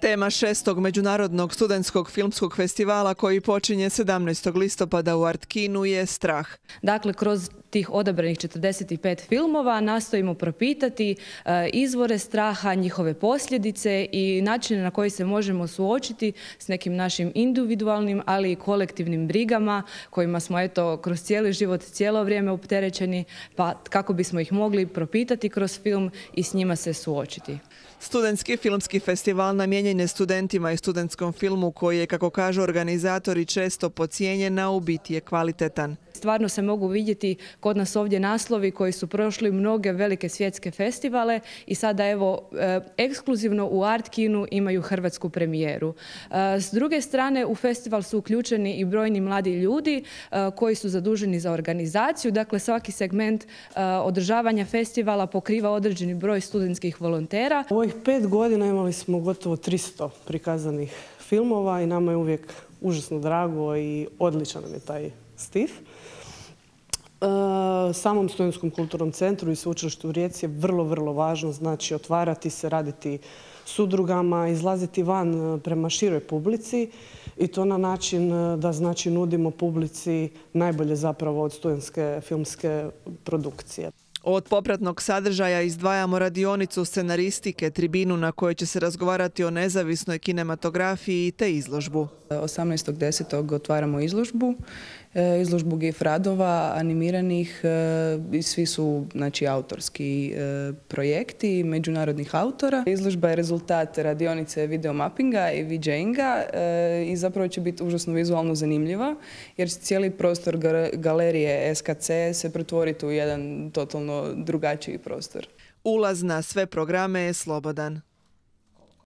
Tema šestog Međunarodnog studentskog filmskog festivala koji počinje 17. listopada u Artkinu je strah. Dakle, kroz tih odabranih 45 filmova nastojimo propitati e, izvore straha, njihove posljedice i načine na koji se možemo suočiti s nekim našim individualnim, ali i kolektivnim brigama kojima smo eto kroz cijeli život cijelo vrijeme opterećeni, pa kako bismo ih mogli propitati kroz film i s njima se suočiti. Studentski filmski festival namijenjen je studentima i studentskom filmu koji je, kako kažu organizatori, često pocijenjen, a u biti je kvalitetan. Stvarno se mogu vidjeti kod nas ovdje naslovi koji su prošli mnoge velike svjetske festivale i sada evo e, ekskluzivno u Artkinu imaju hrvatsku premijeru. E, s druge strane u festival su uključeni i brojni mladi ljudi e, koji su zaduženi za organizaciju. Dakle, svaki segment održavanja festivala pokriva određeni broj studentskih volontera. U ovih pet godina imali smo gotovo 300 prikazanih filmova i nama je uvijek užasno drago i odličan nam je taj stif. E, samom Studentskom kulturnom centru i sveučilištu u Rijeci je vrlo, vrlo važno znači otvarati se, raditi s udrugama, izlaziti van e, prema široj publici i to na način e, da znači nudimo publici najbolje zapravo od studentske filmske produkcije. Od popratnog sadržaja izdvajamo radionicu scenaristike, tribinu na kojoj će se razgovarati o nezavisnoj kinematografiji te izložbu. 18.10. otvaramo izložbu, e, izložbu GIF radova animiranih e, svi su znači, autorski e, projekti međunarodnih autora. Izložba je rezultat radionice videomappinga i VJinga i zapravo će biti užasno vizualno zanimljiva jer cijeli prostor galerije SKC se pretvoriti u jedan totalno drugačiji prostor. Ulaz na sve programe je slobodan.